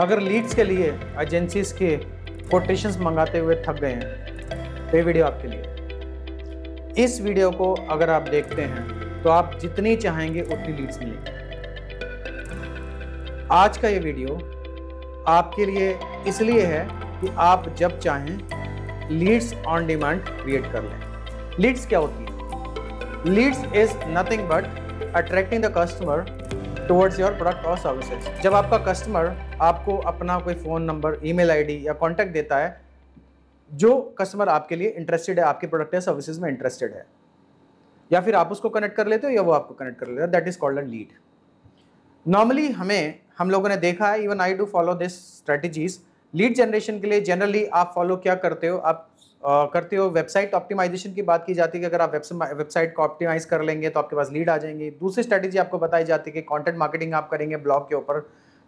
अगर लीड्स के लिए एजेंसीज के कोटेशंस मंगाते हुए थक गए हैं तो ये वीडियो आपके लिए। इस वीडियो को अगर आप देखते हैं तो आप जितनी चाहेंगे उतनी लीड्स मिलेंगी। आज का ये वीडियो आपके लिए इसलिए है कि आप जब चाहें लीड्स ऑन डिमांड क्रिएट कर लें। लीड्स क्या होती है? Leads is nothing but attracting the customer towards your product और सर्विसेज़ जब आपका कस्टमर आपको अपना कोई फ़ोन नंबर ईमेल आईडी या कॉन्टैक्ट देता है, जो कस्टमर आपके लिए इंटरेस्टेड है, आपके प्रोडक्ट या सर्विसेज़ में इंटरेस्टेड है, या फिर आप उसको कनेक्ट कर लेते हो या वो आपको कनेक्ट कर लेते हो that is called a lead normally हमें, हम लोगों ने देखा है even I do follow this strategies lead generation के लिए जनरली आप फॉलो क्या करते हो? आप करते हो। वेबसाइट ऑप्टिमाइजेशन की बात की जाती है कि अगर आप वेबसाइट को ऑप्टिमाइज कर लेंगे तो आपके पास लीड आ जाएँगे। दूसरी स्ट्रेटेजी आपको बताई जाती है कि कंटेंट मार्केटिंग आप करेंगे ब्लॉग के ऊपर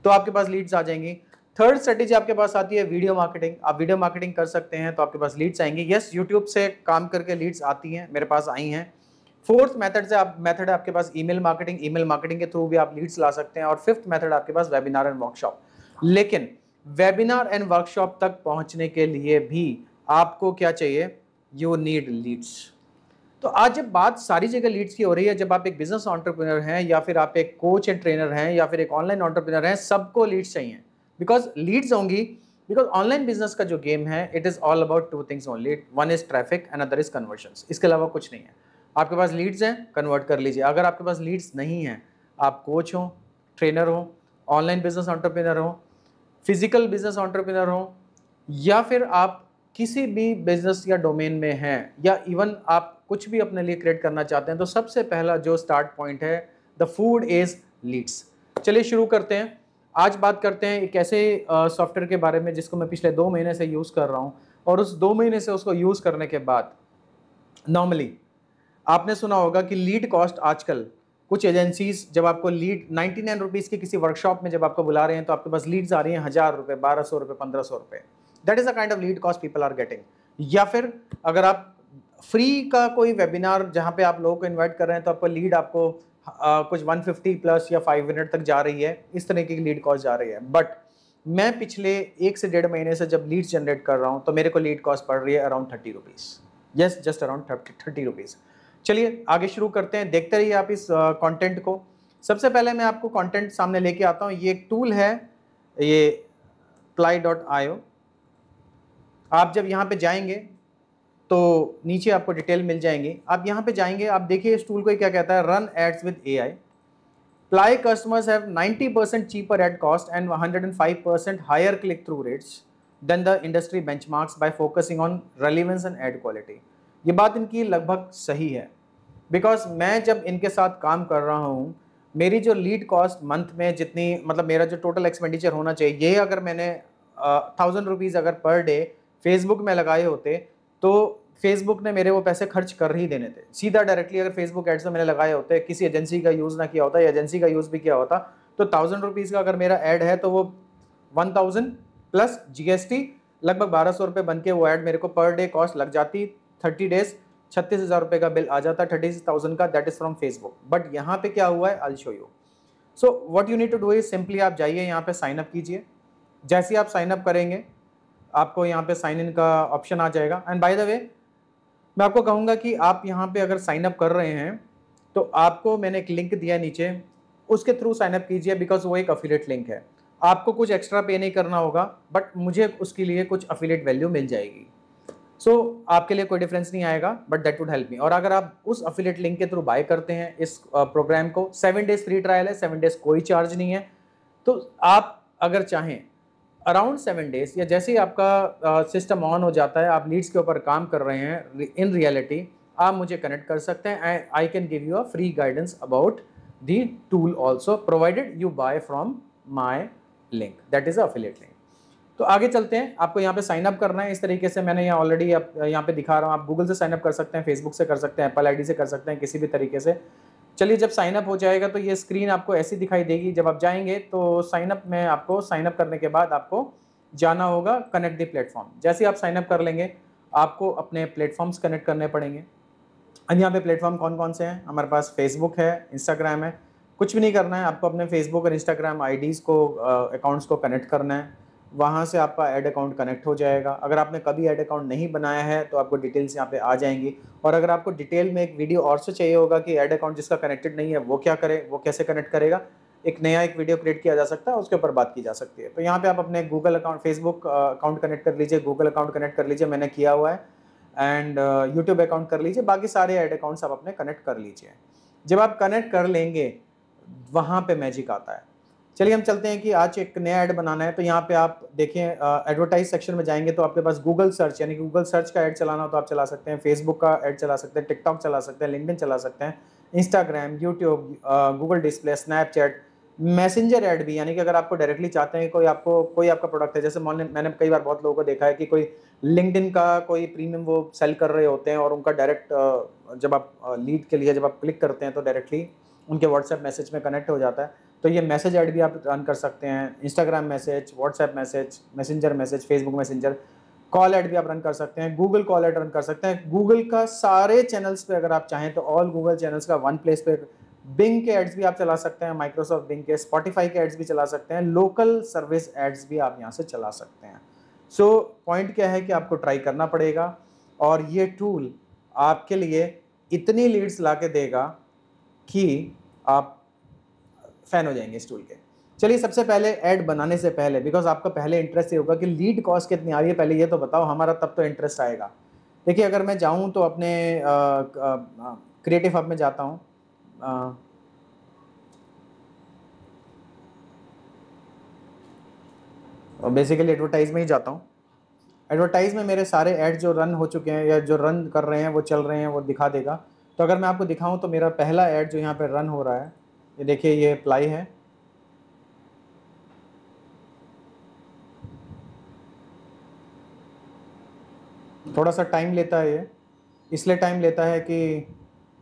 तो आपके पास लीड्स आ जाएँगी। थर्ड स्ट्रेटेजी आपके पास आती है वीडियो मार्केटिंग। आप वीडियो मार्केटिंग कर सकते हैं तो आपके पास लीड्स आएँगे। यस यूट्यूब से काम करके लीड्स आती हैं, मेरे पास आई हैं। फोर्थ मेथड से आप, मेथड है आपके पास ईमेल मार्केटिंग ईमेल मार्केटिंग के थ्रू भी आप लीड्स ला सकते हैं और फिफ्थ मेथड आपके पास वेबिनार एंड वर्कशॉप। लेकिन वेबिनार एंड वर्कशॉप तक पहुँचने के लिए भी आपको क्या चाहिए? यू नीड लीड्स तो आज जब बात सारी जगह लीड्स की हो रही है, जब आप एक बिज़नेस ऑन्टरप्रिनर हैं या फिर आप एक कोच एंड ट्रेनर हैं या फिर एक ऑनलाइन ऑन्टरप्रिनर हैं, सबको लीड्स चाहिए। बिकॉज़ लीड्स होंगी बिकॉज़ ऑनलाइन बिज़नेस का जो गेम है it is all about two things only one is traffic and other is conversion इसके अलावा कुछ नहीं है। आपके पास लीड्स हैं कन्वर्ट कर लीजिए। अगर आपके पास लीड्स नहीं हैं, आप कोच हो ट्रेनर हो ऑनलाइन बिज़नेस ऑन्टरप्रिनर हो फ़िज़िकल बिज़नेस ऑन्टरप्रिनर हो, या फिर आप किसी भी बिज़नेस या डोमेन में हैं, या इवन आप कुछ भी अपने लिए क्रिएट करना चाहते हैं तो सबसे पहला जो स्टार्ट पॉइंट है द फ़ूड इज़ लीड्स चलिए शुरू करते हैं। आज बात करते हैं एक ऐसे सॉफ्टवेयर के बारे में जिसको मैं पिछले दो महीने से यूज़ कर रहा हूँ, और उस दो महीने से उसको यूज़ करने के बाद नॉर्मली आपने सुना होगा कि लीड कॉस्ट आजकल, कुछ एजेंसीज जब आपको लीड नाइन्टी नाइन रुपीज़ की किसी वर्कशॉप में जब आपको बुला रहे हैं तो आपके पास लीड्स आ रही हैं हज़ार रुपये बारह सौ रुपये पंद्रह सौ रुपये that is a kind of lead cost people are getting या फिर अगर आप फ्री का कोई वेबिनार जहाँ पे आप लोगों को इनवाइट कर रहे हैं तो आपको लीड आपको आ, कुछ 150 प्लस या 5 मिनट तक जा रही है। इस तरह की लीड कॉस्ट जा रही है। बट मैं पिछले एक से डेढ़ महीने से जब लीड्स जनरेट कर रहा हूँ तो मेरे को लीड कॉस्ट पड़ रही है around thirty rupees yes just around thirty rupees चलिए आगे शुरू करते हैं। देखते रहिए आप इस कंटेंट को। सबसे पहले मैं आपको कंटेंट सामने लेके आता हूँ। ये एक टूल है ये प्लाई डॉट आयो आप जब यहाँ पे जाएँगे तो नीचे आपको डिटेल मिल जाएँगे। आप यहाँ पे जाएँगे, आप देखिए इस टूल को क्या कहता है run ads with A I ply customers have 90 percent cheaper ad cost and 105 percent higher click through rates than the industry benchmarks by focusing on relevance and ad quality ये बात इनकी लगभग सही है। बिकॉज़ मैं जब इनके साथ काम कर रहा हूँ, मेरी जो लीड कॉस्ट मंथ में जितनी मतलब मेरा जो टोटल एक्सपेंडिचर होना चाहिए, ये अगर मैंने थाउज़ेंड रुपीज़ अगर पर डे फेसबुक में लगाए होते तो फेसबुक ने मेरे वो पैसे खर्च कर ही देने थे। सीधा डायरेक्टली अगर फेसबुक एड्स में मैंने लगाए होते, किसी एजेंसी का यूज़ ना किया होता या एजेंसी का यूज़ भी किया होता तो थाउज़ेंड रुपीज़ का अगर मेरा ऐड है तो वो वन थाउज़ेंड प्लस जीएसटी लगभग बारह सौ रुपये बन के वो ऐड मेरे को पर डे कॉस्ट लग जाती थर्टी डेज़ छत्तीस हज़ार रुपये का बिल आ जाता थर्टी थाउज़ेंड का that is from Facebook but यहाँ पे क्या हुआ है? I show you so what you need to do is simply आप जाइए, यहाँ पे साइन अप कीजिए। जैसे आप साइन अप करेंगे आपको यहाँ पे साइन इन का ऑप्शन आ जाएगा। एंड बाय द वे मैं आपको कहूँगा कि आप यहाँ पे अगर साइन अप कर रहे हैं तो आपको मैंने एक लिंक दिया नीचे। उसके थ्रू साइन अप कीजिए बिकॉज़ वो एक अफिलेट लिंक है। आपको कुछ एक्स्ट्रा पे नहीं करना होगा बट मुझे उसके लिए कुछ अफिलेट वैल्यू मिल जाएगी। सो so, आपके लिए कोई डिफरेंस नहीं आएगा but that would help me और अगर आप उस अफिलेट लिंक के थ्रू बाय करते हैं इस प्रोग्राम को सेवन डेज़ फ्री ट्रायल है सेवन डेज़ कोई चार्ज नहीं है। तो आप अगर चाहें अराउंड सेवन डेज़ या जैसे ही आपका सिस्टम ऑन हो जाता है, आप लीड्स के ऊपर काम कर रहे हैं इन रियलिटी आप मुझे कनेक्ट कर सकते हैं and I can give you a free guidance about the tool also provided you buy from my link that is affiliate link तो आगे चलते हैं, आपको यहाँ पे साइन अप करना है, इस तरीके से मैंने यहाँ ऑलरेडी आप यहाँ पे दिखा रहा हूँ, आप गूगल से साइन अप कर सकते हैं फेसबुक से कर सकते हैं एप्पल आईडी से कर सकते हैं, किसी भी तरीके से। चलिए जब साइन अप हो जाएगा तो ये स्क्रीन आपको ऐसी दिखाई देगी, जब आप जाएँगे तो साइन अप में आपको साइन अप करने के बाद आपको जाना होगा कनेक्ट द प्लेटफॉर्म जैसे आप साइन अप कर लेंगे, आपको अपने प्लेटफॉर्म्स कनेक्ट करने पड़ेंगे। और यहाँ पे प्लेटफॉर्म कौन कौन से हैं? हमारे पास फेसबुक है इंस्टाग्राम है। कुछ भी नहीं करना है, आपको अपने फेसबुक और इंस्टाग्राम आईडीज़ को अकाउंट्स को कनेक्ट करना है। वहाँ से आपका ऐड अकाउंट कनेक्ट हो जाएगा। अगर आपने कभी ऐड अकाउंट नहीं बनाया है तो आपको डिटेल्स यहाँ पे आ जाएँगी। और अगर आपको डिटेल में एक वीडियो और से चाहिए होगा कि ऐड अकाउंट जिसका कनेक्टेड नहीं है, वो क्या करे, वो कैसे कनेक्ट करेगा? एक नया एक वीडियो क्रिएट किया जा सकता है, उसके ऊपर बात की जा सकती है। तो यहाँ पे आप अपने Google account Facebook account connect कर लीजिए। गूगल अकाउंट कनेक्ट कर लीजिए, मैंने किया हुआ है। एंड यूट्यूब अकाउंट कर लीजिए। बाकी सारे ऐड अकाउंट्स आप अपने कनेक्ट कर लीजिए। जब आप कनेक्ट कर लेंगे, वहाँ पे मैजिक आता है। चलिए हम चलते हैं कि आज एक नया ऐड बनाना है। तो यहाँ पे आप देखें एडवर्टाइज सेक्शन में जाएँगे तो आपके पास गूगल सर्च यानी कि गूगल सर्च का ऐड चलाना हो तो आप चला सकते हैं। फेसबुक का ऐड चला सकते हैं टिकटॉक चला सकते हैं लिंकडिन चला सकते हैं Instagram YouTube Google display Snapchat Messenger ad भी। यानी कि अगर आपको डायरेक्टली चाहते हैं कोई आपको, कोई आपका प्रोडक्ट है, जैसे मैंने कई बार बहुत लोगों को देखा है कि कोई लिंकडिन का कोई प्रीमियम वो सेल कर रहे होते हैं और उनका डायरेक्ट जब आप लीड के लिए जब आप क्लिक करते हैं तो डायरेक्टली उनके व्हाट्सएप मैसेज में कनेक्ट हो जाता है। तो ये मैसेज ऐड भी आप रन कर सकते हैं Instagram message WhatsApp message Messenger message Facebook Messenger call ad भी आप रन कर सकते हैं गूगल कॉल ऐड रन कर सकते हैं। गूगल का सारे चैनल्स पे अगर आप चाहें तो ऑल गूगल चैनल्स का वन प्लेस पे बिंग के एड्स भी आप चला सकते हैं माइक्रोसॉफ्ट बिंग के स्पॉटिफाई के एड्स भी चला सकते हैं लोकल सर्विस एड्स भी आप यहाँ से चला सकते हैं। सो so, पॉइंट क्या है कि आपको ट्राई करना पड़ेगा और ये टूल आपके लिए इतनी लीड्स ला के देगा कि आप फ़ैन हो जाएँगे इस टूल के। चलिए सबसे पहले ऐड बनाने से पहले बिकॉज़ आपका पहले इंटरेस्ट ये होगा कि लीड कॉस्ट कितनी आ रही है, पहले ये तो बताओ, हमारा तब तो इंटरेस्ट आएगा। देखिए, अगर मैं जाऊँ तो अपने क्रिएटिव हब में जाता हूँ। और बेसिकली एडवर्टाइज में ही जाता हूँ। एडवर्टाइज में मेरे सारे ऐड जो रन हो चुके हैं, या जो रन कर रहे हैं, वो चल रहे हैं, वो दिखा देगा। तो अगर मैं आपको दिखाऊँ तो मेरा पहला ऐड जो यहाँ पे रन हो रहा है ये देखिए, ये अप्लाई है। थोड़ा सा टाइम लेता है ये। इसलिए टाइम लेता है कि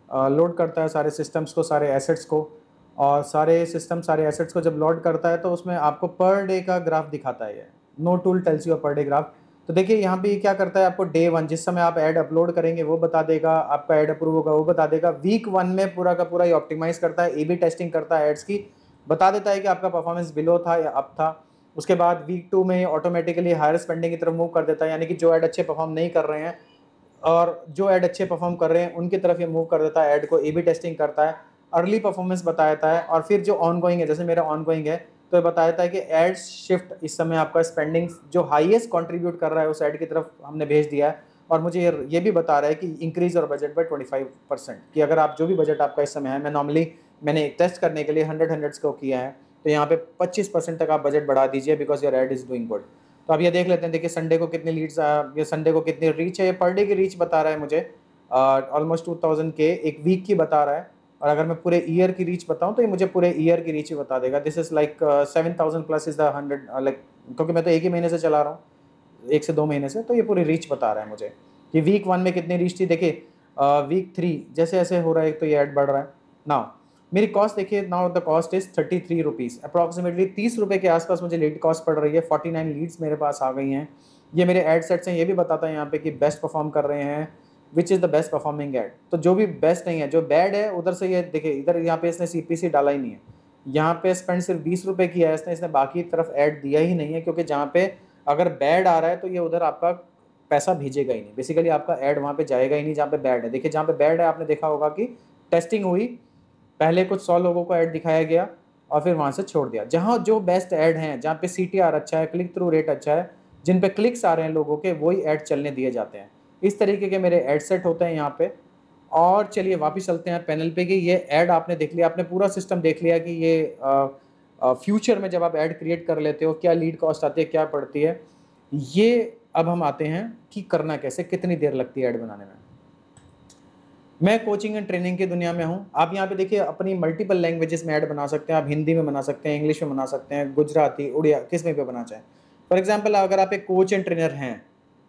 लोड करता है सारे सिस्टम्स को, सारे एसेट्स को। और सारे सिस्टम सारे एसेट्स को जब लोड करता है तो उसमें आपको पर डे का ग्राफ दिखाता है ये। No tool tells you per day graph तो देखिए, यहाँ पे क्या करता है आपको डे वन जिस समय आप ऐड अपलोड करेंगे, वो बता देगा, आपका ऐड अप्रूव होगा, वो बता देगा। वीक वन में पूरा का पूरा ये ऑप्टिमाइज करता है ए बी टेस्टिंग करता है एड्स की, बता देता है कि आपका परफॉर्मेंस बिलो था या अप था। उसके बाद वीक टू में ऑटोमेटिकली हायर स्पेंडिंग की तरफ़ मूव कर देता है, यानी कि जो ऐड अच्छे परफॉर्म नहीं कर रहे हैं, और जो ऐड अच्छे परफॉर्म कर रहे हैं, उनकी तरफ़ ये मूव कर देता है ऐड को ए बी टेस्टिंग करता है अर्ली परफॉर्मेंस बताता है, और फिर जो ऑन गोइंग है, जैसे मेरा ऑन गोइंग है तो ये बताता है कि एड शिफ्ट इस समय आपका स्पेंडिंग जो हाईएस्ट कंट्रीब्यूट कर रहा है, उस एड की तरफ़ हमने भेज दिया है। और मुझे ये भी बता रहा है कि इंक्रीज और बजट ट्वेंटी फाइव परसेंट कि अगर आप, जो भी बजट आपका इस समय है, मैं नॉर्मली मैंने टेस्ट करने के लिए हंड्रेड हंड्रेड्स को किया है तो यहाँ पे पच्चीस परसेंट तक आप बजट बढ़ा दीजिए because your ad is doing good तो अब ये देख लेते हैं, देखिए संडे को कितनी लीड्स ये संडे को कितनी रीच है, ये पर डे की रीच बता रहा है मुझे। ऑलमोस्ट टू थाउज़ेंड के एक वीक की बता रहा है। और अगर मैं पूरे ईयर की रीच बताऊँ तो ये मुझे पूरे ईयर की रीच ही बता देगा। This is like seven thousand plus is the hundred like क्योंकि मैं तो एक ही महीने से चला रहा हूँ, एक से दो महीने से तो ये पूरी रीच बता रहा है मुझे कि वीक वन में कितनी रीच थी। देखिए वीक थ्री जैसे ऐसे हो रहा है तो ये ऐड बढ़ रहा है। नाउ मेरी कॉस्ट देखिए now the cost is thirty three rupees approximately तीस रुपये के आसपास मुझे लीड कॉस्ट पड़ रही है। फोर्टी नाइन लीड्स मेरे पास आ गई हैं। ये मेरे एड सेट्स हैं, ये भी बताता है यहाँ पे कि बेस्ट परफॉर्म कर रहे हैं। Which is the best performing ad तो जो भी बेस्ट नहीं है, जो बैड है, उधर से ये देखिए, इधर यहाँ पे इसने सी डाला ही नहीं है। यहाँ पे स्पेंड सिर्फ़ बीस रुपये किया है, इसने इसने बाकी तरफ़ ऐड दिया ही नहीं है, क्योंकि जहाँ पे अगर बैड आ रहा है तो ये उधर आपका पैसा भेजेगा ही नहीं। बेसिकली आपका ऐड वहाँ पे जाएगा ही नहीं जहाँ पे बैड है। देखिए, जहाँ पे बैड है, आपने देखा होगा कि टेस्टिंग हुई, पहले कुछ सौ लोगों को ऐड दिखाया गया और फिर वहाँ से छोड़ दिया। जहाँ जो बेस्ट ऐड हैं, जहाँ पे सी अच्छा है क्लिक थ्रू रेट अच्छा है, जिन पे क्लिक्स आ रहे हैं लोगों के, वही ऐड चलने दिए जाते हैं। इस तरीके के मेरे ऐड सेट होते हैं यहाँ पे। और चलिए वापस चलते हैं पैनल पे कि ये ऐड आपने देख लिया, आपने पूरा सिस्टम देख लिया कि ये फ्यूचर में जब आप ऐड क्रिएट कर लेते हो, क्या लीड कॉस्ट आती है, क्या पड़ती है, ये अब हम आते हैं कि करना कैसे, कितनी देर लगती है ऐड बनाने में। मैं कोचिंग एंड ट्रेनिंग की दुनिया में हूँ। आप यहाँ पे देखिए, अपनी मल्टीपल लैंग्वेजेस में ऐड बना सकते हैं, आप हिंदी में बना सकते हैं इंग्लिश में बना सकते हैं, गुजराती, उड़िया, किसमें भी बना चाहें। फॉर एग्ज़ाम्पल अगर आप एक कोच एंड ट्रेनर हैं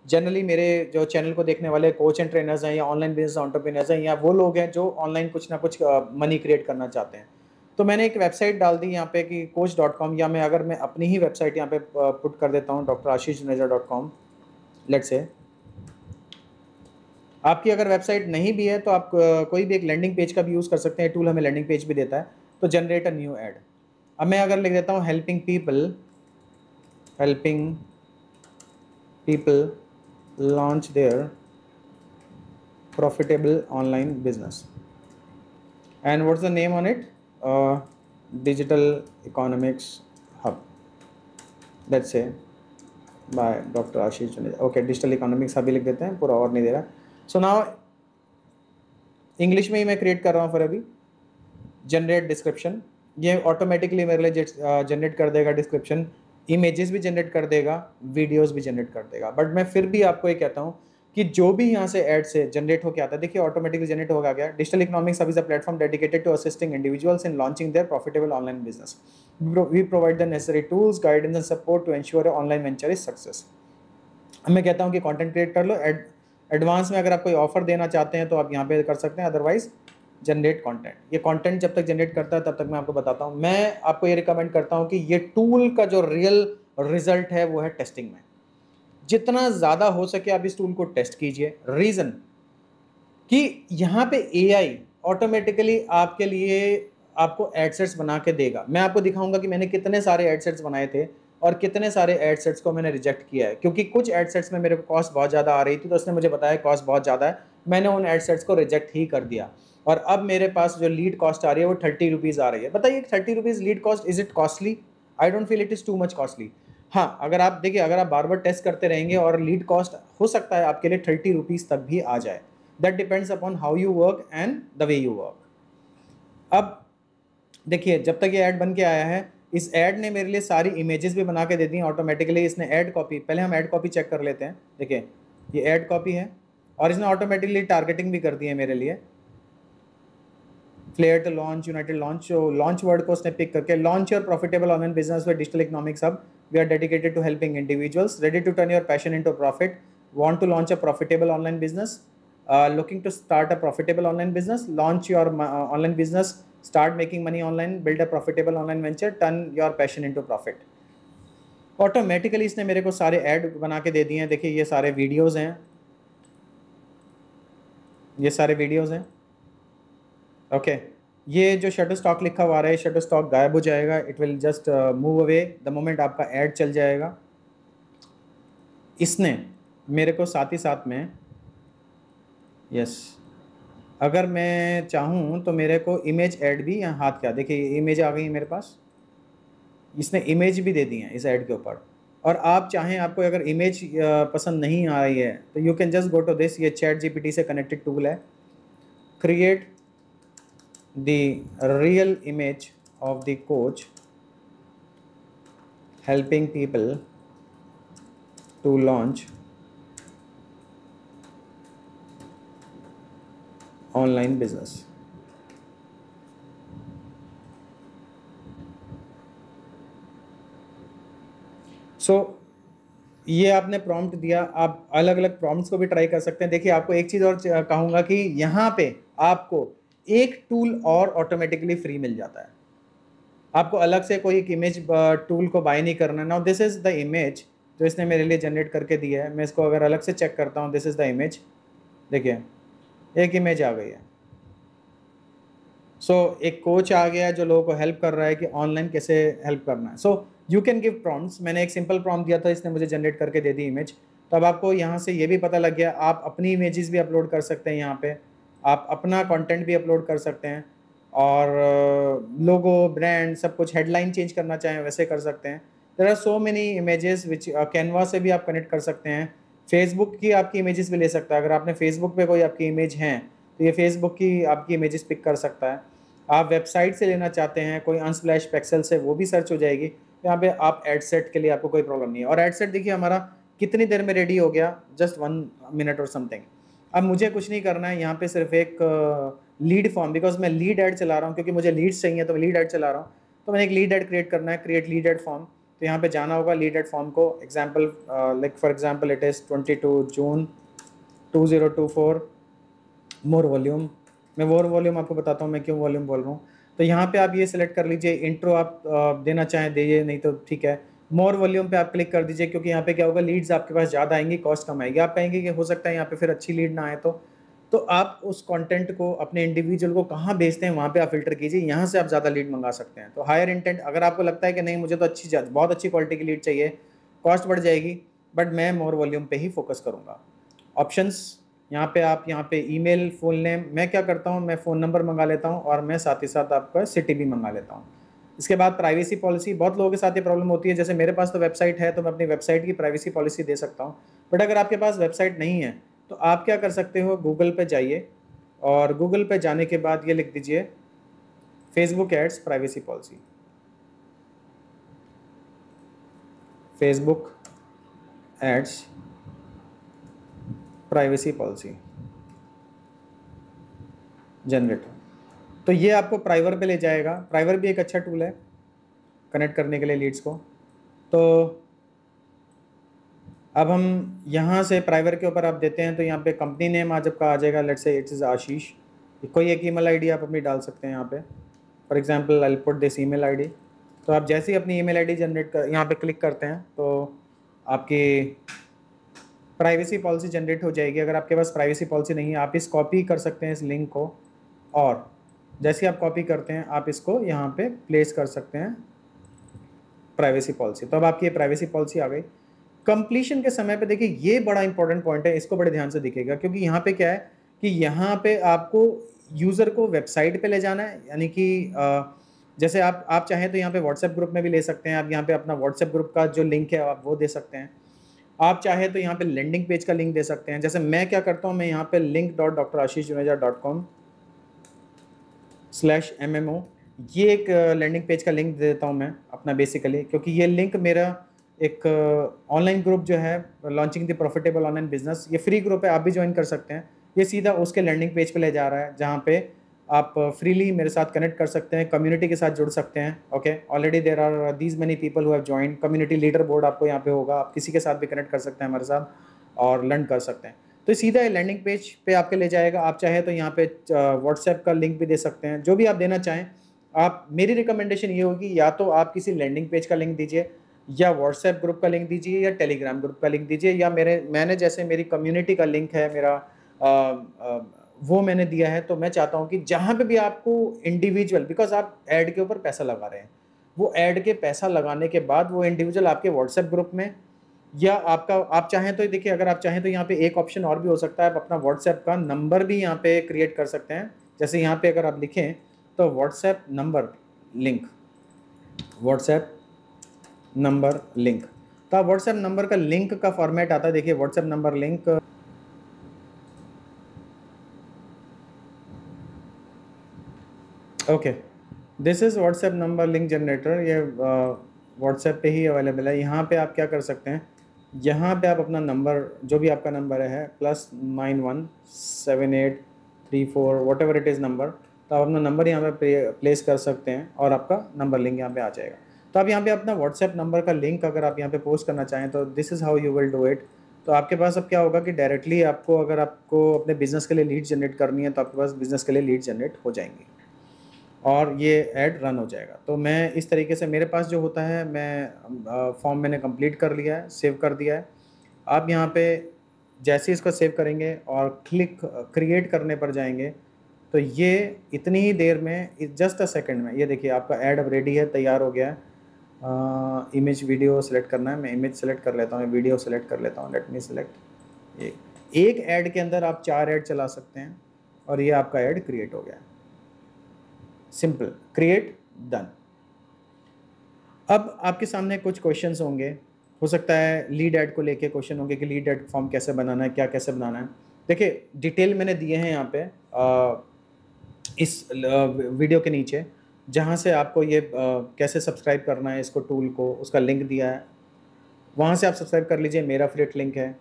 जनरली मेरे जो चैनल को देखने वाले कोच एंड ट्रेनर्स हैं या ऑनलाइन बिज़नेस ऑन्टरप्रीनर्स हैं या वो लोग हैं जो ऑनलाइन कुछ ना कुछ मनी क्रिएट करना चाहते हैं। तो मैंने एक वेबसाइट डाल दी यहाँ पे कि कोच डॉट कॉम या मैं अगर मैं अपनी ही वेबसाइट यहाँ पे पुट कर देता हूँ doctor Ashish Juneja dot com let say आपकी अगर वेबसाइट नहीं भी है तो आप कोई भी एक लैंडिंग पेज का भी यूज़ कर सकते हैं टूल हमें लैंडिंग पेज भी देता है। तो जनरेट अ न्यू एड अब मैं अगर लिख देता हूँ helping people helping people their profitable online business and what's the name on it digital economics hub that's say by doctor Ashish Juneja okay digital economics hub भी लिख देते हैं, पूरा और नहीं दे रहा। सो नाउ इंग्लिश में ही मैं क्रिएट कर रहा हूँ फिर अभी। जनरेट डिस्क्रिप्शन ये ऑटोमेटिकली मेरे लिए जनरेट कर देगा डिस्क्रिप्शन इमेजेस भी जनरेट कर देगा वीडियोस भी जनरेट कर देगा। बट मैं फिर भी आपको ये कहता हूँ कि जो भी यहाँ से एड से जनरेट होकर आता है, देखिए ऑटोमेटिकली जनरेट होगा गया digital economics service a platform dedicated to assisting individuals in launching their profitable online business we provide the necessary tools guidance and support to ensure online venture is success मैं कहता हूँ कि content create कर लो add advance में अगर आप कोई offer देना चाहते हैं तो आप यहाँ पे कर सकते हैं अदरवाइज़ जनरेट कंटेंट ये कंटेंट जब तक जनरेट करता है, तब तक मैं आपको बताता हूँ। मैं आपको ये रिकमेंड करता हूँ कि ये टूल का जो रियल रिज़ल्ट है, वो है टेस्टिंग में। जितना ज़्यादा हो सके आप इस टूल को टेस्ट कीजिए। रीज़न कि यहाँ पे एआई ऑटोमेटिकली आपके लिए आपको एडसेट्स बना के देगा। मैं आपको दिखाऊँगा कि मैंने कितने सारे एडसेट्स बनाए थे और कितने सारे एडसेट्स को मैंने रिजेक्ट किया है। क्योंकि कुछ एडसेट्स में मेरे को कॉस्ट बहुत ज़्यादा आ रही थी तो उसने मुझे बताया कॉस्ट बहुत ज़्यादा है। मैंने उन एडसेट्स को रिजेक्ट ही कर दिया। और अब मेरे पास जो लीड कॉस्ट आ रही है वो थर्टी रुपीज़ आ रही है। बताइए thirty rupees lead cost is it costly I don't feel it is too much costly हाँ अगर आप, देखिए, अगर आप बार बार टेस्ट करते रहेंगे और लीड कॉस्ट हो सकता है आपके लिए थर्टी रुपीज़ तक भी आ जाए। That depends upon how you work and the way you work अब, देखिए, जब तक ये ऐड बन के आया है, इस ऐड ने मेरे लिए सारी इमेजेस भी बना के दे दी ऑटोमेटिकली इसने ऐड कॉपी पहले हम ऐड कॉपी चेक कर लेते हैं। देखिए, ये ऐड कॉपी है और इसने ऑटोमेटिकली टारगेटिंग भी कर दी है मेरे लिए। Flair to launch united launch launch word को उसने पिक करके launch your profitable online business with digital economics hub we are dedicated to helping individuals ready to turn your passion into profit want to launch a profitable online business looking to start a profitable online business launch your online business start making money online build a profitable online venture turn your passion into profit automatically इसने मेरे को सारे add बना के दे दिए हैं। देखिए, ये सारे वीडियोज़ हैं। ये सारे वीडियोज़ हैं। ओके ये जो शटर स्टॉक लिखा हुआ रहा है शटर स्टॉक गायब हो जाएगा। It will just move away the moment आपका ऐड चल जाएगा। इसने मेरे को साथ ही साथ में यस अगर मैं चाहूँ तो मेरे को इमेज ऐड भी यहाँ हाथ क्या? देखिए इमेज आ गई है मेरे पास। इसने इमेज भी दे दी है इस ऐड के ऊपर। और आप चाहें, आपको अगर इमेज पसंद नहीं आ रही है तो you can just go to this ये चैट जीपीटी से कनेक्टेड टूल है। Create the real image of the coach helping people to launch online business so ये आपने प्रॉम्प्ट दिया। आप अलग अलग प्रॉम्प्ट्स को भी ट्राई कर सकते हैं। देखिए, आपको एक चीज़ और कहूँगा कि यहाँ पे आपको एक टूल और ऑटोमेटिकली फ्री मिल जाता है। आपको अलग से कोई एक इमेज टूल को बाय नहीं करना now this is the image जो इसने मेरे लिए जनरेट करके दिया है। मैं इसको अगर अलग से चेक करता हूँ दिस इज़ द इमेज देखिए एक इमेज आ गई है। सो so, एक कोच आ गया है जो लोगों को हेल्प कर रहा है कि ऑनलाइन कैसे हेल्प करना है। So you can give prompts मैंने एक सिंपल प्रॉम्प्ट दिया था इसने मुझे जनरेट करके दे दी इमेज तो अब आपको यहाँ से ये भी पता लग गया आप अपनी इमेजेस भी अपलोड कर सकते हैं यहाँ पे। आप अपना कंटेंट भी अपलोड कर सकते हैं और लोगो ब्रांड सब कुछ हेडलाइन चेंज करना चाहें वैसे कर सकते हैं। There are so many images which Canva से भी आप कनेक्ट कर सकते हैं। फेसबुक की आपकी इमेजेस भी ले सकता है। अगर आपने फेसबुक पे कोई आपकी इमेज हैं तो ये फेसबुक की आपकी इमेजेस पिक कर सकता है। आप वेबसाइट से लेना चाहते हैं, कोई अनस्प्लैश पैक्सल से, वो भी सर्च हो जाएगी। तो यहाँ पे आप एडसेट के लिए आपको कोई प्रॉब्लम नहीं है। और एडसेट देखिए, हमारा कितनी देर में रेडी हो गया? जस्ट वन मिनट और समथिंग अब मुझे कुछ नहीं करना है, यहाँ पे सिर्फ़ एक लीड फॉर्म बिकॉज़ मैं लीड एड चला रहा हूँ, क्योंकि मुझे लीड्स चाहिए तो मैं लीड एड चला रहा हूँ। तो मैंने एक लीड एड क्रिएट करना है क्रिएट लीड एड फॉर्म तो यहाँ पे जाना होगा लीड एड फॉर्म को। Example like for example it is twenty two June two zero two four more volume मैं मोर वॉल्यूम आपको बताता हूँ, मैं क्यों वॉल्यूम बोल रहा हूँ। तो यहाँ पे आप ये सिलेक्ट कर लीजिए इंट्रो आप देना चाहें दीजिए नहीं तो ठीक है। मोर वॉल्यूम पे आप क्लिक कर दीजिए, क्योंकि यहाँ पे क्या होगा लीड्स आपके पास ज़्यादा आएँगी कॉस्ट कम आएगी। आप कहेंगे कि हो सकता है यहाँ पे फिर अच्छी लीड ना आए तो। तो आप उस कंटेंट को, अपने इंडिविजुअल को कहाँ भेजते हैं, वहाँ पे आप फ़िल्टर कीजिए। यहाँ से आप ज़्यादा लीड मंगा सकते हैं। तो हायर इंटेंट अगर आपको लगता है कि नहीं, मुझे तो अच्छी बहुत अच्छी क्वालिटी की लीड चाहिए कॉस्ट बढ़ जाएगी बट मैं मोर वॉल्यूम पर ही फोकस करूँगा। ऑप्शंस यहाँ पे आप, यहाँ पे ईमेल फुल नेम मैं क्या करता हूँ, मैं फ़ोन नंबर मंगा लेता हूँ और मैं साथ ही साथ आपका सिटी भी मंगा लेता हूँ। इसके बाद प्राइवेसी पॉलिसी बहुत लोगों के साथ ये प्रॉब्लम होती है। जैसे मेरे पास तो वेबसाइट है तो मैं अपनी वेबसाइट की प्राइवेसी पॉलिसी दे सकता हूँ। बट अगर आपके पास वेबसाइट नहीं है तो आप क्या कर सकते हो? गूगल पे जाइए और गूगल पे जाने के बाद ये लिख दीजिए Facebook ads privacy policy Facebook ads privacy policy generator तो ये आपको प्राइवर पे ले जाएगा। प्राइवर भी एक अच्छा टूल है कनेक्ट करने के लिए लीड्स को। तो अब हम यहाँ से प्राइवर के ऊपर आप देते हैं तो यहाँ पे कंपनी नेम आज आपका आ जाएगा। लेट से इट्स इज़ आशीष कोई एक ईमेल आईडी आप अपनी डाल सकते हैं यहाँ पे। For example I put this email ID तो आप जैसे ही अपनी ईमेल आईडी जनरेट कर, यहाँ पे क्लिक करते हैं तो आपकी प्राइवेसी पॉलिसी जनरेट हो जाएगी। अगर आपके पास प्राइवेसी पॉलिसी नहीं है, आप इस कॉपी कर सकते हैं इस लिंक को। और जैसे आप कॉपी करते हैं, आप इसको यहाँ पे प्लेस कर सकते हैं प्राइवेसी पॉलिसी तो अब आपकी ये प्राइवेसी पॉलिसी आ गई। कंप्लीशन के समय पे देखिए, ये बड़ा इंपॉर्टेंट पॉइंट है, इसको बड़े ध्यान से दिखेगा, क्योंकि यहाँ पे क्या है कि यहाँ पे आपको यूज़र को वेबसाइट पे ले जाना है, यानी कि जैसे आप आप चाहें तो यहाँ पे व्हाट्सएप ग्रुप में भी ले सकते हैं, आप यहाँ पे अपना व्हाट्सएप ग्रुप का जो लिंक है, आप वो दे सकते हैं। आप चाहे तो यहाँ पे लैंडिंग पेज का लिंक दे सकते हैं। जैसे मैं क्या करता हूँ, मैं यहाँ पे link dot doctor Ashish Juneja dot com slash M M O ये एक लैंडिंग पेज का लिंक दे देता हूँ मैं अपना बेसिकली क्योंकि ये लिंक मेरा एक ऑनलाइन ग्रुप जो है launching the profitable online business ये फ्री ग्रुप है, आप भी ज्वाइन कर सकते हैं। ये सीधा उसके लैंडिंग पेज पे ले जा रहा है, जहाँ पे आप फ्रीली मेरे साथ कनेक्ट कर सकते हैं कम्युनिटी के साथ जुड़ सकते हैं okay already there are these many people who join community leaderboard आपको यहाँ पे होगा, आप किसी के साथ भी कनेक्ट कर सकते हैं हमारे साथ और लर्न कर सकते हैं। तो सीधा लैंडिंग पेज पे आपके ले जाएगा। आप चाहे तो यहाँ पे व्हाट्सएप का लिंक भी दे सकते हैं। जो भी आप देना चाहें आप मेरी रिकमेंडेशन ये होगी या तो आप किसी लैंडिंग पेज का लिंक दीजिए या व्हाट्सएप ग्रुप का लिंक दीजिए या टेलीग्राम ग्रुप का लिंक दीजिए या मेरे मैंने जैसे मेरी कम्युनिटी का लिंक है मेरा आ, आ, वो मैंने दिया है तो मैं चाहता हूँ कि जहाँ पे भी आपको इंडिविजुअल बिकॉज़ आप ऐड के ऊपर पैसा लगा रहे हैं। वो ऐड के पैसा लगाने के बाद वो इंडिविजुअल आपके व्हाट्सएप ग्रुप में या आपका, आप चाहें तो देखिए, अगर आप चाहें तो यहाँ पे एक ऑप्शन और भी हो सकता है, आप अपना व्हाट्सएप का नंबर भी यहाँ पे क्रिएट कर सकते हैं। जैसे यहाँ पे अगर आप लिखें तो WhatsApp number link WhatsApp number link तो आप व्हाट्सएप नंबर का लिंक का फॉर्मेट आता है, देखिए WhatsApp number link okay this is WhatsApp number link generator ये व्हाट्सएप पे ही अवेलेबल है। यहाँ पे आप क्या कर सकते हैं यहाँ पे आप अपना नंबर, जो भी आपका नंबर है plus nine one seven eight three four whatever it is number तो आप अपना नंबर यहाँ पे प्लेस कर सकते हैं और आपका नंबर लिंक यहाँ पे आ जाएगा। तो आप यहाँ पे अपना व्हाट्सएप नंबर का लिंक अगर आप यहाँ पे पोस्ट करना चाहें तो this is how you will do it तो आपके पास अब क्या होगा कि डायरेक्टली आपको, अगर आपको अपने बिज़नेस के लिए लीड जनरेट करनी है तो आपके पास बिज़नेस के लिए लीड जनरेट हो जाएँगी। और ये ऐड रन हो जाएगा। तो मैं इस तरीके से मेरे पास जो होता है, मैं फॉर्म मैंने कंप्लीट कर लिया है, सेव कर दिया है। आप यहाँ पे जैसे इसको सेव करेंगे और क्लिक, क्रिएट करने पर जाएँगे तो ये इतनी ही देर में जस्ट अ सेकंड में, ये देखिए आपका ऐड अब रेडी है, तैयार हो गया है। इमेज वीडियो सेलेक्ट करना है, मैं इमेज सेलेक्ट कर लेता हूँ, वीडियो सेलेक्ट कर लेता हूँ, लेट मी सेलेक्ट। एक ऐड के अंदर आप चार ऐड चला सकते हैं और ये आपका ऐड क्रिएट हो गया है। सिंपल क्रिएट डन अब आपके सामने कुछ क्वेश्चंस होंगे। हो सकता है लीड एड को लेके क्वेश्चन होंगे कि लीड एड फॉर्म कैसे बनाना है क्या कैसे बनाना है। देखिए डिटेल मैंने दिए हैं यहाँ पे आ, इस वीडियो के नीचे जहाँ से आपको ये आ, कैसे सब्सक्राइब करना है इसको टूल को उसका लिंक दिया है। वहाँ से आप सब्सक्राइब कर लीजिए मेरा फ्रेट लिंक है।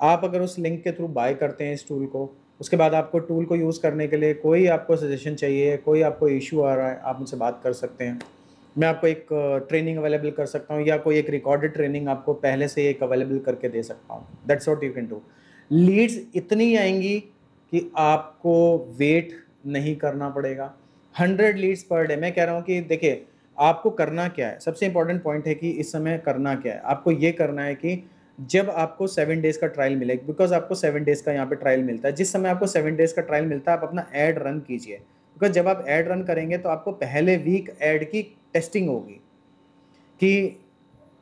आप अगर उस लिंक के थ्रू बाय करते हैं इस टूल को उसके बाद आपको टूल को यूज़ करने के लिए कोई आपको सजेशन चाहिए, कोई आपको इशू आ रहा है, आप मुझसे बात कर सकते हैं। मैं आपको एक ट्रेनिंग अवेलेबल कर सकता हूँ या कोई एक रिकॉर्डेड ट्रेनिंग आपको पहले से एक अवेलेबल करके दे सकता हूँ। That's what you can do leads इतनी आएँगी कि आपको वेट नहीं करना पड़ेगा। हंड्रेड लीड्स पर डे मैं कह रहा हूँ कि देखिए, आपको करना क्या है? सबसे इंपॉर्टेंट पॉइंट है कि इस समय करना क्या है? आपको ये करना है कि जब आपको सेवन डेज़ का ट्रायल मिलेगा बिकॉज़ आपको सेवन डेज़ का यहाँ पे ट्रायल मिलता है, जिस समय आपको सेवन डेज़ का ट्रायल मिलता है, आप अपना एड रन कीजिए। बिकॉज़ जब आप एड रन करेंगे तो आपको पहले वीक एड की टेस्टिंग होगी, कि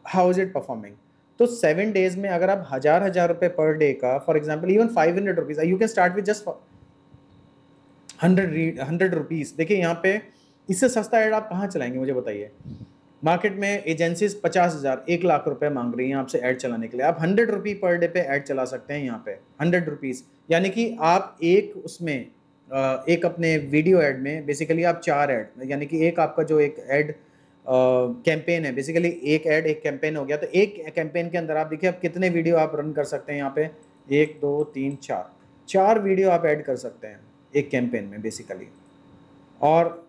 हाउ इज़ इट परफॉर्मिंग तो सेवन डेज़ में अगर आप हज़ार हज़ार रुपये पर डे का for example even five hundred rupees you can start with just hundred hundred rupees देखिए, यहाँ पे इससे सस्ता एड आप कहाँ चलाएँगे, मुझे बताइए। मार्केट में एजेंसीज पचास हज़ार, एक लाख रुपए मांग रही हैं आपसे ऐड चलाने के लिए। आप हंड्रेड रुपी पर डे पे ऐड चला सकते हैं यहाँ पे, हंड्रेड रुपीज़ यानी कि आप एक उसमें एक अपने वीडियो ऐड में, बेसिकली आप चार ऐड, यानी कि एक आपका जो एक ऐड कैंपेन है, बेसिकली एक ऐड, एक कैंपेन हो गया। तो एक कैंपेन के अंदर आप देखिए आप कितने वीडियो आप रन कर सकते हैं यहाँ पे। एक, दो, तीन, चार। चार वीडियो आप ऐड कर सकते हैं एक कैंपेन में, बेसिकली। और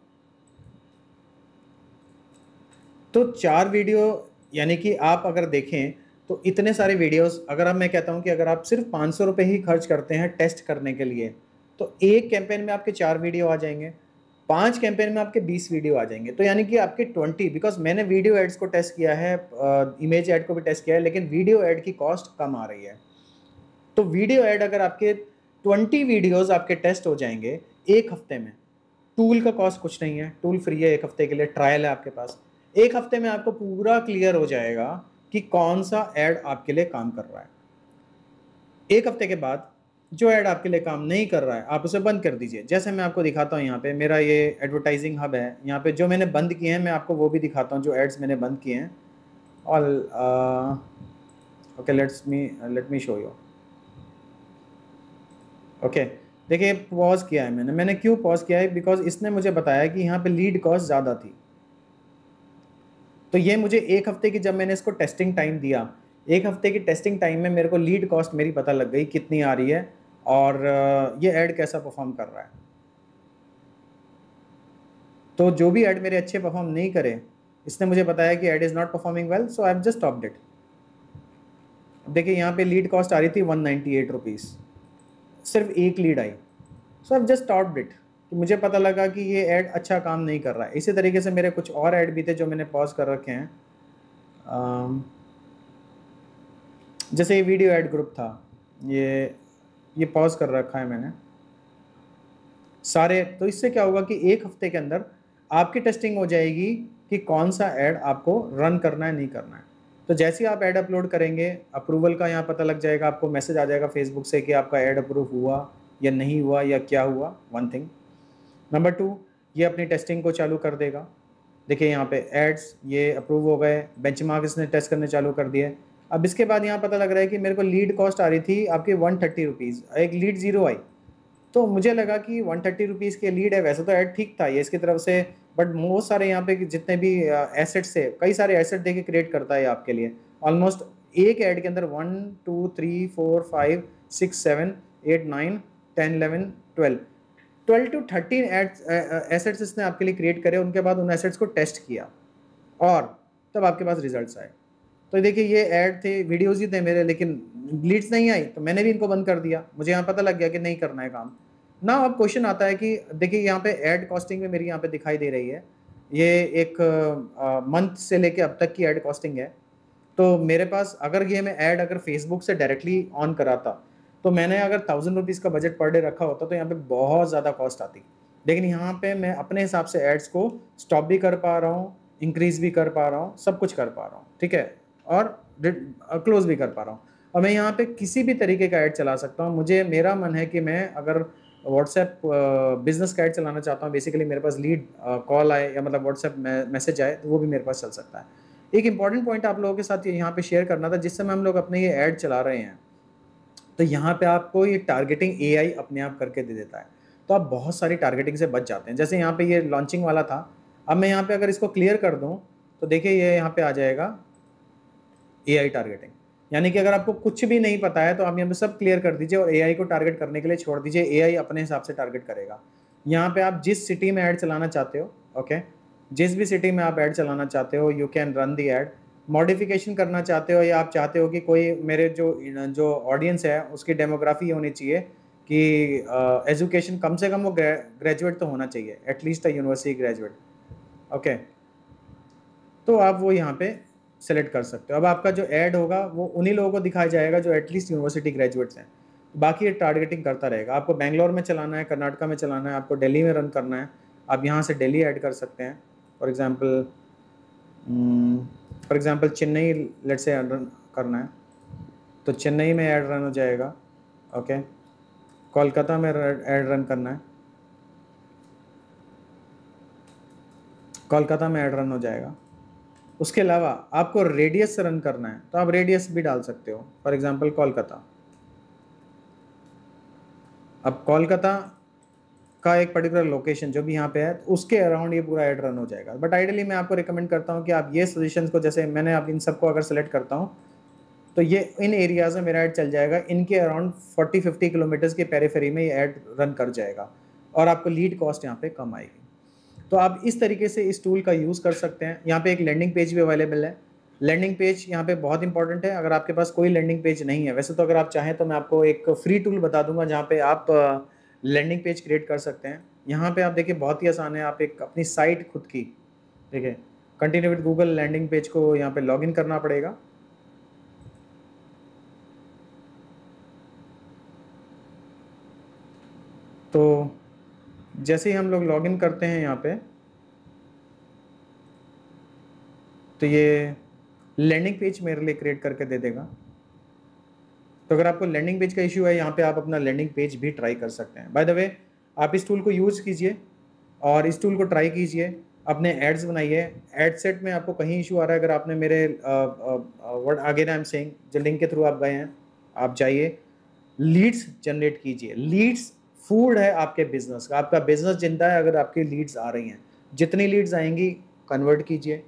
तो चार वीडियो, यानी कि आप अगर देखें तो इतने सारे वीडियोस, अगर अब मैं कहता हूँ कि अगर आप सिर्फ़ पाँच सौ रुपये ही खर्च करते हैं टेस्ट करने के लिए तो एक कैंपेन में आपके चार वीडियो आ जाएँगे, पाँच कैंपेन में आपके बीस वीडियो आ जाएँगे। तो यानी कि आपके ट्वेंटी बिकॉज़ मैंने वीडियो एड्स को टेस्ट किया है इमेज एड को भी टेस्ट किया है, लेकिन वीडियो एड की कॉस्ट कम आ रही है। तो वीडियो एड अगर आपके ट्वेंटी वीडियोज़ आपके टेस्ट हो जाएँगे एक हफ़्ते में, टूल का कॉस्ट कुछ नहीं है, टूल फ्री है एक हफ़्ते के लिए ट्रायल है आपके पास। एक हफ़्ते में आपको पूरा क्लियर हो जाएगा कि कौन सा ऐड आपके लिए काम कर रहा है। एक हफ़्ते के बाद जो ऐड आपके लिए काम नहीं कर रहा है, आप उसे बंद कर दीजिए। जैसे मैं आपको दिखाता हूँ यहाँ पे, मेरा ये एडवर्टाइजिंग हब है। यहाँ पे जो मैंने बंद किए हैं, मैं आपको वो भी दिखाता हूँ, जो एड्स मैंने बंद किए हैं। और okay let's me let me show you okay देखिए पॉज किया है मैंने। मैंने क्यों पॉज किया है? बिकॉज़ इसने मुझे बताया कि यहाँ पे लीड कॉस्ट ज़्यादा थी। तो ये मुझे एक हफ़्ते की जब मैंने इसको टेस्टिंग टाइम दिया, एक हफ़्ते की टेस्टिंग टाइम में मेरे को लीड कॉस्ट मेरी पता लग गई कितनी आ रही है और ये ऐड कैसा परफॉर्म कर रहा है। तो जो भी ऐड मेरे अच्छे परफॉर्म नहीं करे, इसने मुझे बताया कि ad is not performing well so I just stopped it देखिए, यहाँ पे लीड कॉस्ट आ रही थी वन नाइन्टी एट रुपीज़ सिर्फ़ एक lead I so I just stopped it कि मुझे पता लगा कि ये ऐड अच्छा काम नहीं कर रहा है। इसी तरीके से मेरे कुछ और ऐड भी थे जो मैंने पॉज कर रखे हैं। जैसे ये वीडियो ऐड ग्रुप था, ये ये पॉज कर रखा है मैंने। सारे तो इससे क्या होगा कि एक हफ़्ते के अंदर आपकी टेस्टिंग हो जाएगी कि कौन सा ऐड आपको रन करना है, नहीं करना है। तो जैसे ही आप ऐड अपलोड करेंगे अप्रूवल का यहाँ पता लग जाएगा, आपको मैसेज आ जाएगा फेसबुक से कि आपका ऐड अप्रूव हुआ या नहीं हुआ या क्या हुआ वन थिंग नंबर टू ये अपनी टेस्टिंग को चालू कर देगा। देखिए यहाँ पे एड्स ये अप्रूव हो गए बेंचमार्क इसने टेस्ट करने चालू कर दिए। अब इसके बाद यहाँ पता लग रहा है कि मेरे को लीड कॉस्ट आ रही थी आपकी वन थर्टी रुपीज़ एक लीड ज़ीरो आई। तो मुझे लगा कि वन थर्टी रुपीज़ के लीड है, वैसे तो ऐड ठीक था ये इसकी तरफ़ से बट बहुत सारे यहाँ पे जितने भी एसेट्स है, कई सारे एसेट दे के क्रिएट करता है आपके लिए। ऑलमोस्ट एक ऐड के अंदर one two three four five six seven eight nine ten eleven twelve twelve two thirteen assets इसने आपके लिए क्रिएट करे, उनके बाद उन एसेट्स को टेस्ट किया। और तब आपके पास रिजल्ट्स आए। तो देखिए, ये ऐड थे वीडियोज़ ही थे मेरे, लेकिन लीड्स नहीं आई तो मैंने भी इनको बंद कर दिया। मुझे यहाँ पता लग गया कि नहीं करना है काम। ना अब क्वेश्चन आता है कि, देखिए, यहाँ पे एड कॉस्टिंग में मेरी यहाँ पे दिखाई दे रही है। ये एक मंथ से लेके अब तक की एड कॉस्टिंग है। तो मेरे पास अगर ये मैं ऐड अगर फेसबुक से डायरेक्टली ऑन कराता तो मैंने अगर थाउज़ेंड रुपीज़ का बजट पर डे रखा होता तो यहाँ पे बहुत ज़्यादा कॉस्ट आती। लेकिन यहाँ पे मैं अपने हिसाब से एड्स को स्टॉप भी कर पा रहा हूँ इंक्रीज़ भी कर पा रहा हूँ, सब कुछ कर पा रहा हूँ, ठीक है? और क्लोज भी कर पा रहा हूँ। और मैं यहाँ पे किसी भी तरीके का ऐड चला सकता हूँ। मुझे, मेरा मन है कि मैं अगर व्हाट्सएप बिज़नेस का ऐड चलाना चाहता हूँ बेसिकली मेरे पास लीड कॉल आए या मतलब व्हाट्सएप मैसेज आए तो वो भी मेरे पास चल सकता है। एक इंपॉर्टेंट पॉइंट आप लोगों के साथ यहाँ पे शेयर करना था जिस समय हम लोग अपने ये ऐड चला रहे हैं। तो यहाँ पे आपको ये टारगेटिंग एआई अपने आप करके दे देता है। तो आप बहुत सारी टारगेटिंग से बच जाते हैं। जैसे यहाँ पे ये लॉन्चिंग वाला था। अब मैं यहाँ पे अगर इसको क्लियर कर दूँ तो देखिए ये यहाँ पे आ जाएगा एआई टारगेटिंग यानी कि अगर आपको कुछ भी नहीं पता है तो आप यहाँ पे सब क्लियर कर दीजिए और एआई को टारगेट करने के लिए छोड़ दीजिए। एआई अपने हिसाब से टारगेट करेगा। यहाँ पे आप जिस सिटी में ऐड चलाना चाहते हो ओके जिस भी सिटी में आप ऐड चलाना चाहते हो you can run the ad modification करना चाहते हो या आप चाहते हो कि कोई मेरे जो जो ऑडियंस है उसकी डेमोग्राफी होनी चाहिए कि एजुकेशन uh, कम से कम वो ग्रेजुएट तो होना चाहिए at least a university graduate okay तो आप वो यहाँ पे सेलेक्ट कर सकते हो। अब आपका जो ऐड होगा वो उन्हीं लोगों को दिखाया जाएगा जो एटलीस्ट यूनिवर्सिटी ग्रेजुएट्स हैं। बाकी टारगेटिंग करता रहेगा। आपको बैंगलोर में चलाना है कर्नाटका में चलाना है आपको दिल्ली में रन करना है आप यहाँ से दिल्ली ऐड कर सकते हैं। For example for example Chennai late से एड रन करना है तो चेन्नई में एड रन हो जाएगा ओके कोलकाता में एड रन करना है, कोलकाता में एड रन हो जाएगा। उसके अलावा आपको रेडियस से रन करना है तो आप रेडियस भी डाल सकते हो। For example Kolkata. अब कोलकाता का एक पर्टिकुलर लोकेशन जो भी यहाँ पे है तो उसके अराउंड ये पूरा ऐड रन हो जाएगा। बट आइडियली मैं आपको रिकमेंड करता हूँ कि आप ये सजेशन को, जैसे मैंने आप इन सबको अगर सेलेक्ट करता हूँ तो ये इन एरियाज़ में मेरा ऐड चल जाएगा। इनके अराउंड 40 50 किलोमीटर्स के पेरीफेरी में ये ऐड रन कर जाएगा और आपको लीड कॉस्ट यहाँ पे कम आएगी। तो आप इस तरीके से इस टूल का यूज़ कर सकते हैं। यहाँ पे एक लैंडिंग पेज भी अवेलेबल है। लैंडिंग पेज यहाँ पे बहुत इंपॉर्टेंट है। अगर आपके पास कोई लैंडिंग पेज नहीं है, वैसे तो अगर आप चाहें तो मैं आपको एक फ्री टूल बता दूँगा, जहाँ पे आप लैंडिंग पेज क्रिएट कर सकते हैं। यहाँ पे आप देखिए, बहुत ही आसान है। आप एक अपनी साइट खुद की ठीक है continue with Google landing page को यहाँ पे लॉगिन करना पड़ेगा। तो जैसे ही हम लोग लॉगिन करते हैं यहाँ पे तो ये लैंडिंग पेज मेरे लिए क्रिएट करके दे देगा। तो अगर आपको लैंडिंग पेज का इशू है, यहाँ पे आप अपना लैंडिंग पेज भी ट्राई कर सकते हैं। बाय द वे आप इस टूल को यूज़ कीजिए और इस टूल को ट्राई कीजिए। अपने एड्स बनाइए एड सेट में आपको कहीं इशू आ रहा है, अगर आपने मेरे वर्ड आगे ना एम जो लिंक के थ्रू आप गए हैं, आप जाइए। लीड्स जनरेट कीजिए। लीड्स फ़ूड है आपके बिज़नेस का। आपका बिज़नेस ज़िंदा है अगर आपकी लीड्स आ रही हैं। जितनी लीड्स आएँगी कन्वर्ट कीजिए।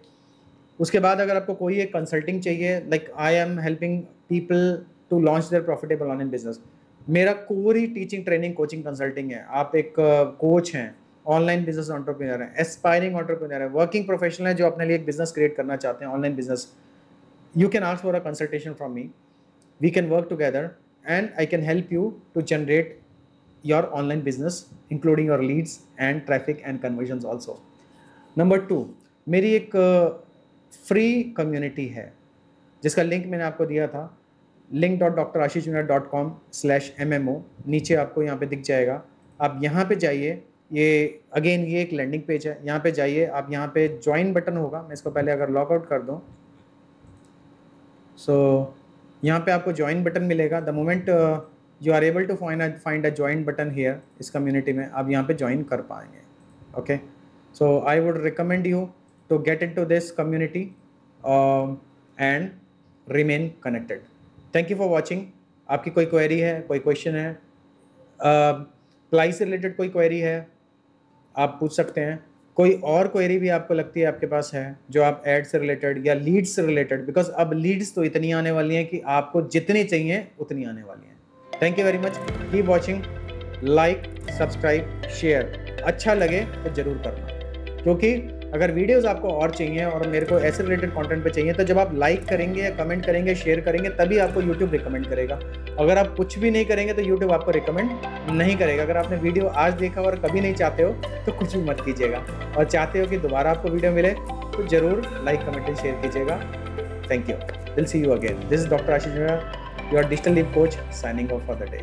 उसके बाद अगर आपको कोई एक कंसल्टिंग चाहिए like I am helping people to launch their profitable online business मेरा कोर ही टीचिंग ट्रेनिंग कोचिंग कंसल्टिंग है। आप एक कोच uh, हैं ऑनलाइन बिज़नेस ऑन्टरप्रीनर है एस्पायरिंग ऑन्टरप्रीनर है वर्किंग प्रोफेशनल है जो अपने लिए एक बिज़नेस क्रिएट करना चाहते हैं online business you can ask for a consultation from me we can work together and I can help you to generate your online business including your leads and traffic and conversions also. Number two मेरी एक free uh, community है जिसका link मैंने आपको दिया था। Link dot doctor Ashish dot com slash M M O नीचे आपको यहाँ पे दिख जाएगा। आप यहाँ पे जाइए। ये अगेन ये एक लैंडिंग पेज है। यहाँ पे जाइए। आप यहाँ पे ज्वाइन बटन होगा। मैं इसको पहले अगर लॉग आउट कर दूँ। सो so, यहाँ पे आपको ज्वाइन बटन मिलेगा। The moment you are able to find find a join button here इस कम्युनिटी में आप यहाँ पे ज्वाइन कर पाएँगे। Okay so I would recommend you to get in to this community and remain connected thank you for watching आपकी कोई query है, कोई क्वेश्चन है? प्लाई से रिलेटेड कोई क्वेरी है? आप पूछ सकते हैं। कोई और क्वेरी भी आपको लगती है आपके पास है, जो आप एड से रिलेटेड या लीड्स से रिलेटेड बिकॉज़ अब लीड्स तो इतनी आने वाली हैं कि आपको जितनी चाहिए, उतनी आने वाली हैं। Thank you very much keep watching like subscribe share अच्छा लगे तो ज़रूर करना। क्योंकि अगर वीडियोस आपको और चाहिए और मेरे को ऐसे रिलेटेड कंटेंट पे चाहिए तो जब आप लाइक करेंगे या कमेंट करेंगे शेयर करेंगे, तभी आपको यूट्यूब रिकमेंड करेगा। अगर आप कुछ भी नहीं करेंगे तो यूट्यूब आपको रिकमेंड नहीं करेगा। अगर आपने वीडियो आज देखा और कभी नहीं चाहते हो तो कुछ भी मत कीजिएगा। और चाहते हो कि दोबारा आपको वीडियो मिले तो ज़रूर लाइक कमेंट एंड शेयर कीजिएगा। Thank you will see you again this is doctor Ashish your digital leap coach signing off for the day.